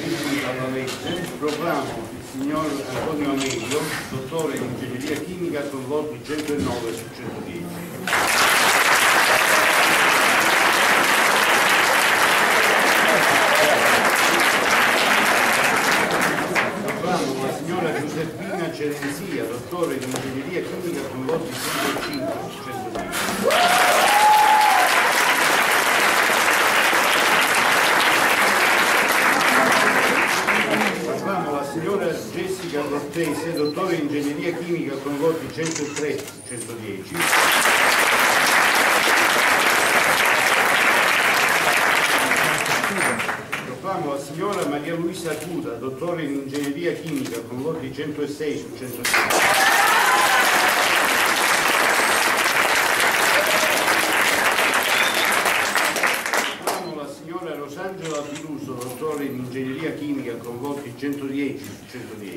riferiti alla legge, proclamo il signor Antonio Amelio, dottore in ingegneria chimica con voti 109 su 110. Proclamo la signora Giuseppina Cerensia, dottore in ingegneria chimica con voti 105 signora Jessica Cortese, dottore in ingegneria chimica con voti 103-110, la signora Maria Luisa Cuda, dottore in ingegneria chimica con voti 106 su 107 In ingegneria chimica con voti 110 su 110.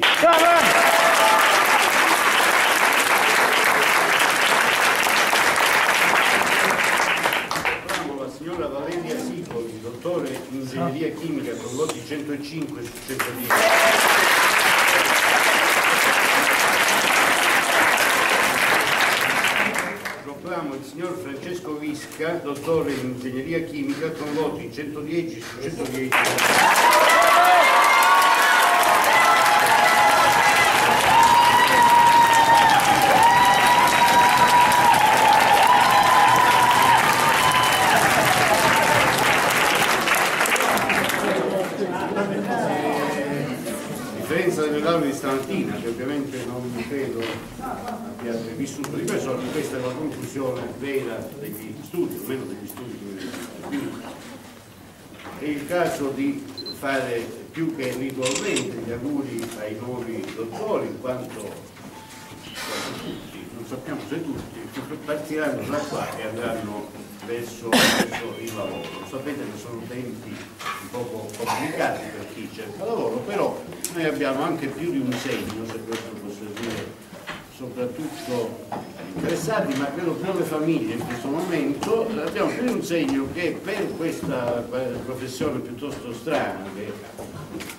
Proclamo la signora Valeria Sicoli, dottore in ingegneria chimica con voti 105 su 110. Proclamo il signor Francesco Visca, dottore in ingegneria chimica con voti 110 su 110. A differenza delle lauree di stamattina, che ovviamente non credo abbia vissuto di persona, questa è la conclusione vera degli studi, o meno degli studi quindi è il caso di fare più che ritualmente gli auguri ai nuovi dottori, in quanto tutti, sappiamo se tutti, partiranno da qua e andranno verso, verso il lavoro. Sapete che sono tempi un poco complicati per chi cerca lavoro, però noi abbiamo anche più di un segno, se questo posso dire, soprattutto interessati, ma credo più alle famiglie in questo momento, abbiamo di un segno che per questa eh, professione piuttosto strana che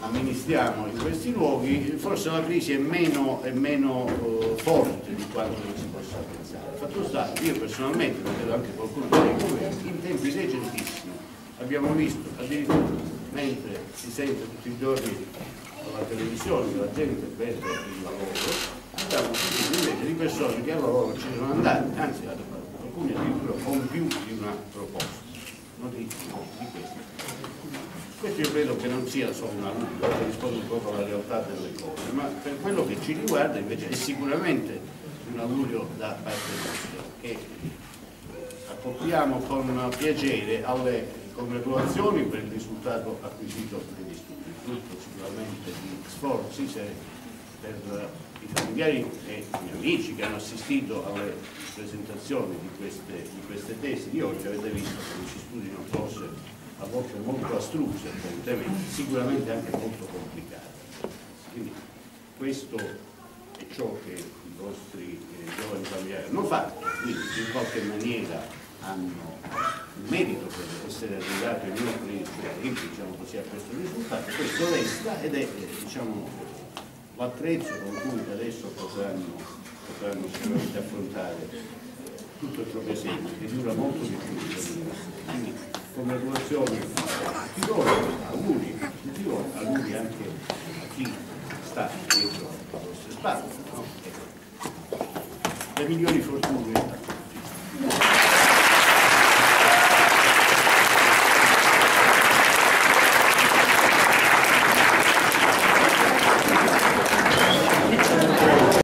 amministriamo in questi luoghi, forse la crisi è meno, è meno eh, forte di quanto si possa pensare. Fatto sta, io personalmente, ma credo anche qualcuno dei commenti, in tempi recentissimi abbiamo visto addirittura mentre si sente tutti i giorni alla televisione la gente perde il lavoro, abbiamo sentito di persone che al lavoro ci sono andate, anzi alcuni addirittura con più di una proposta. Di questo. Questo io credo che non sia solo una luce, che risponde un po' alla realtà delle cose, ma per quello che ci riguarda invece è sicuramente un augurio da parte nostra che accoppiamo con piacere alle congratulazioni per il risultato acquisito negli studi, frutto sicuramente di sforzi se- per i familiari e gli amici che hanno assistito alle presentazioni di queste, di queste tesi di oggi, avete visto che questi studi non cose a volte molto astruse, apparentemente, sicuramente anche molto complicate. Quindi questo è ciò che i vostri eh, giovani familiari hanno fatto, quindi in qualche maniera hanno il merito per essere arrivati scientifici, diciamo a questo risultato. Questo resta ed è eh, diciamo, l'attrezzo con cui adesso potranno, potranno sicuramente affrontare tutto ciò che segue, che dura molto di più. di questo. Quindi congratulazioni a tutti loro, auguri a tutti loro, auguri anche a chi sta dietro le vostre spalle. no? Le migliori fortune